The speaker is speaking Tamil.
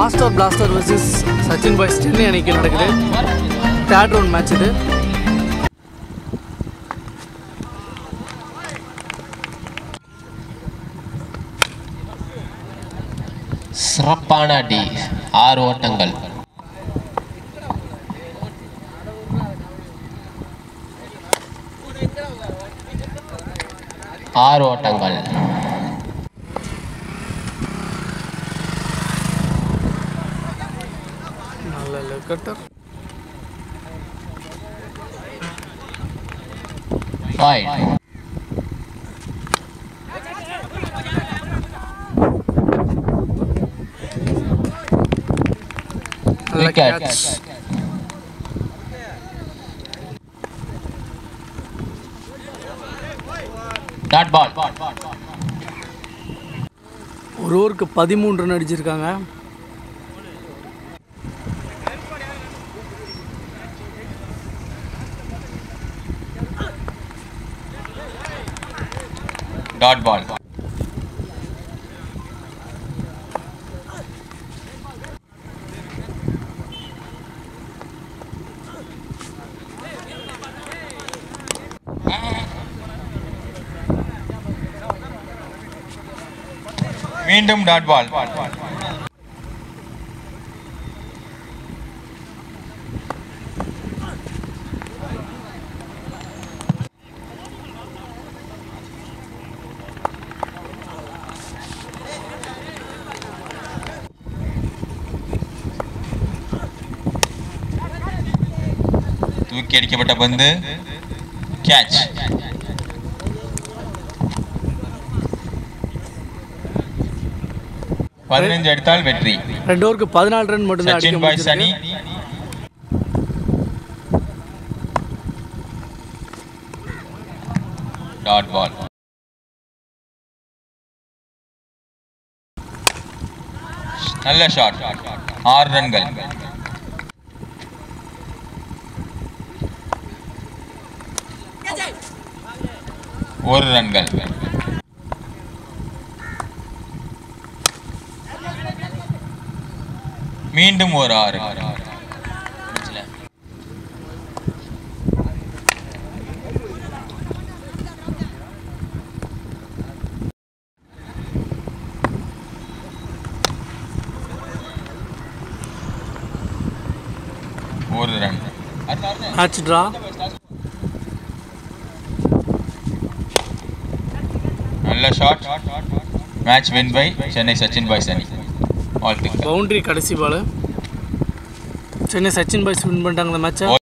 Master blaster versus Sachin boys Chennai அன்னைக்கு நடக்குது தேர்ட் ரவுண்ட் மேட்ச் இது சிறப்பான அடி. ஆறு ஓட்டங்கள். ஆறு ஓட்டங்கள். நல்ல லெக் கட்டர் Wide. நல்ல Wicket. Catch Dot ball. ஒரு ஓவருக்கு பதிமூணு ரன் அடிச்சிருக்காங்க Dot ball. மீண்டும் டாட் பால் தூக்கி அடிக்கப்பட்ட பந்து. கேட்ச் பதினஞ்சு அடித்தால் வெற்றி. ரெண்டு ஓவருக்கு பதினாலு ரன் சச்சின் பாய்ஸ் அணி முடிஞ்சிருக்கு டாட் பால் நல்ல ஷாட் ஆறு ரன்கள். ஒரு ரன்கள் மீண்டும் ஒரு ஆறு ஒரு ரன் மேட்ச் நல்ல shot match win by Chennai Sachin boys அணி வாழ்த்துக்கள் பவுண்டரி கடைசி ball Chennai Sachin boys win பண்ணிட்டாங்க மேட்சை